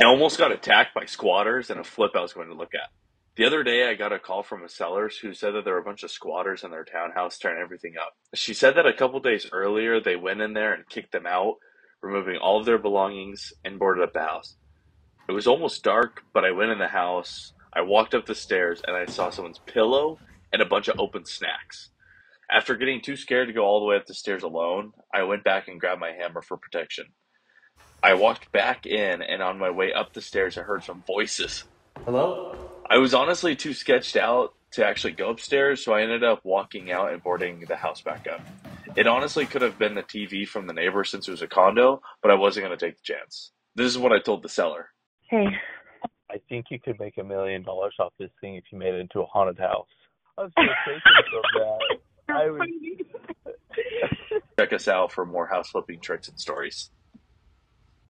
I almost got attacked by squatters in a flip I was going to look at. The other day, I got a call from a seller who said that there were a bunch of squatters in their townhouse tearing everything up. She said that a couple days earlier, they went in there and kicked them out, removing all of their belongings and boarded up the house. It was almost dark, but I went in the house. I walked up the stairs and I saw someone's pillow and a bunch of open snacks. After getting too scared to go all the way up the stairs alone, I went back and grabbed my hammer for protection. I walked back in, and on my way up the stairs, I heard some voices. Hello? I was honestly too sketched out to actually go upstairs, so I ended up walking out and boarding the house back up. It honestly could have been the TV from the neighbor since it was a condo, but I wasn't going to take the chance. This is what I told the seller. Hey, I think you could make a million dollars off this thing if you made it into a haunted house. I was so thinking of that. I was, Check us out for more house flipping tricks and stories.